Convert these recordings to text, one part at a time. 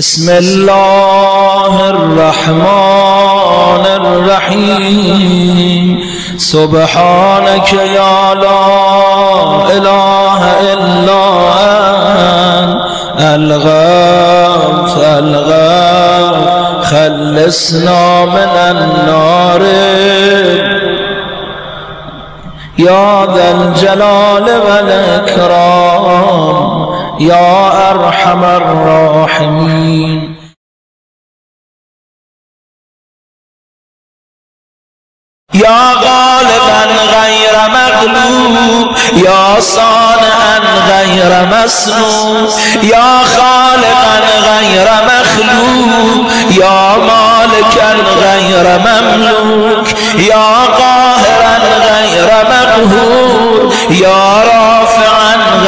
بسم الله الرحمن الرحيم. سبحانك يا لا إله إلا أنت. الغوث الغوث خلصنا من النار. يا ذا الجلال والإكرام. يا أرحم الراحمين. يا غالبا غير مغلوب. يا صانعا غير مسلوب يا خالقا غير مخلوق. يا مالكا غير مملوك. يا قاهرا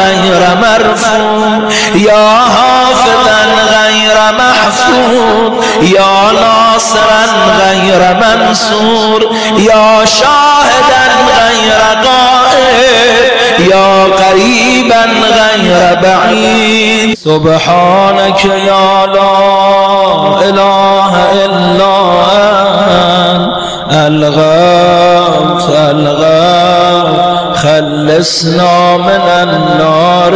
غير مرفوع. يا حافظا غير محفوظ. يا ناصرا غير منصور. يا شاهدا غير غائب يا قريبا غير بعيد. سبحانك يا لا إله إلا أنت. الغوث الغوث خلصنا من النار.